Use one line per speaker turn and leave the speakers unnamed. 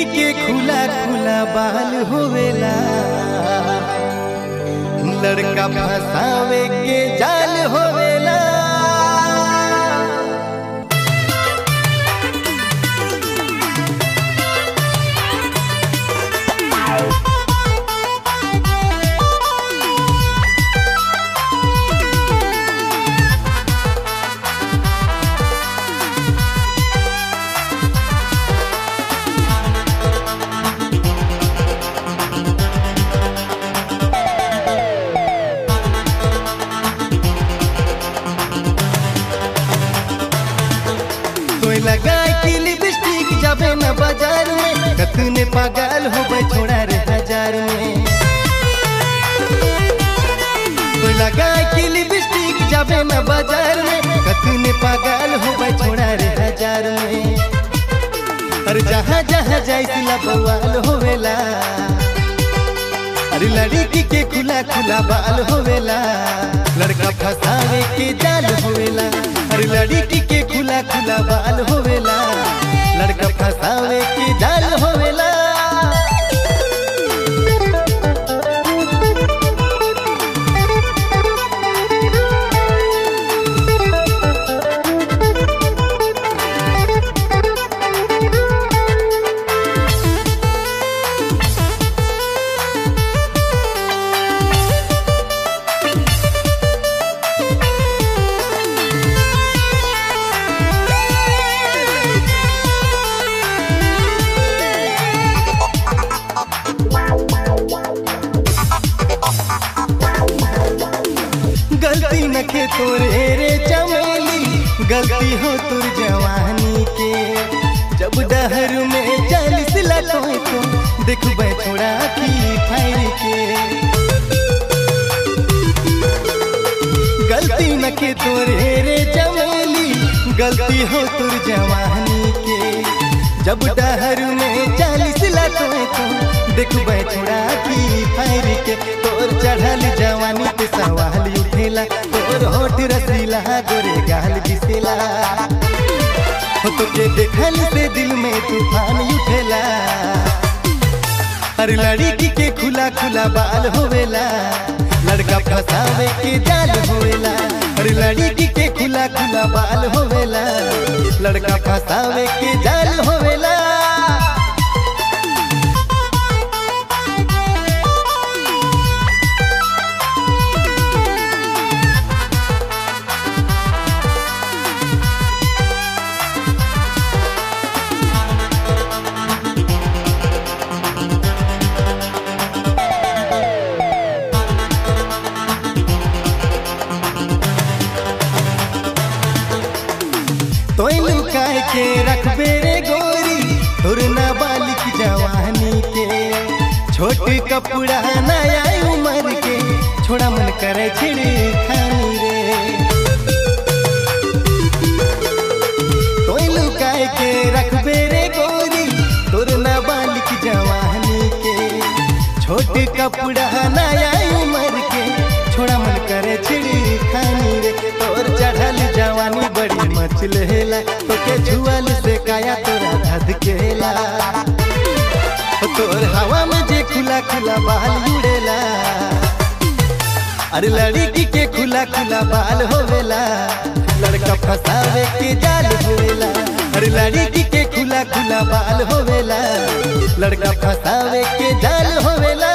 लड़की के खुला खुला बाल होवेला। लड़का फसावे के जाल होवेला। पागल हो छोड़ा रे हज़ार में। कोई लगाए की लिपस्टिक जाबे न बाज़ार में। कतने पागल हो छोड़ा रे हज़ार में। अरे जहाँ जहाँ जाए सिला बवाल होवेला। अरे लड़की के खुला खुला बाल होवेला। लड़का फसावे के जाल होवेला। अरे लड़की के खुला खुला बाल होवेला। तोरे रे चमेली, गलती हो तुर जवानी के। जब डहर में चालीस लटोए तो देखबे छोड़ा की फायर के। गलती न के तोरे रे चमेली, गलती हो तुर जवानी के। जब डहर में चालीस लटोए तो देखबे छोड़ा की फायर के। तोर चढ़ल जवानी पे सवाल उठेला रसीला हो तो देखल से दिल में तूफ़ान उठेला। लड़की के खुला खुला बाल होवेला। लड़का फसावे के जाल होवेला। लड़की के खुला खुला बाल होवेला। लड़का फसावे के जाल होवेला। के रखबे रे गोरी तोर नाबालिग जवानी के। छोट कपड़ा नया उम्र के, छोड़ा मन करे छिड़ी खानी रे। के गोरी तोर नाबालिग जवानी के। छोट कपड़ा नया उम्र के, छोड़ा मन करे छिड़ी खानी रे। तोर चढ़ल जवानी बड़ी काया तोरा तोर हवा में जे खुला खुला बाल उड़ेला अरे लड़की के खुला खुला बाल होवेला। लड़का फसावे के जाल होवेला अरे लड़की के खुला खुला बाल होवेला। लड़का फसावे के जाल होवेला।